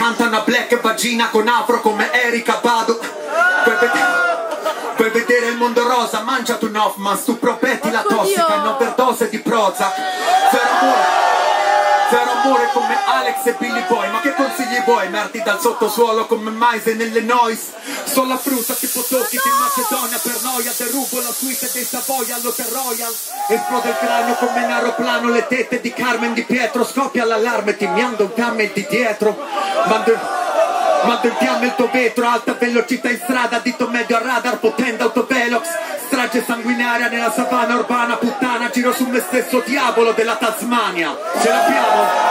cantano a black vagina con afro come Erika Badu. Puoi vedere Puoi vedere il mondo rosa, mangiati un Hoffman, stupro Betty la tossica, in overdose di proza Zero amore, zero amore come Alex e Billy Boy Ma che consigli vuoi? Merdi dal sottosuolo come Maise nelle noise? Sono la frutta tipo tocchi di Macedonia per noia Derubo la suite dei Savoia all'Hotel Royal. Esplode il cranio come un aeroplano Le tette di Carmen Di Pietro. Scoppia l'allarme, ti un camel di dietro. Mando... Mando in fiamme il tuo vetro, alta velocità in strada, dito medio a radar, potente autovelox. Strage sanguinaria nella savana urbana, puttana, giro su me stesso, diavolo della Tasmania. Ce l'abbiamo?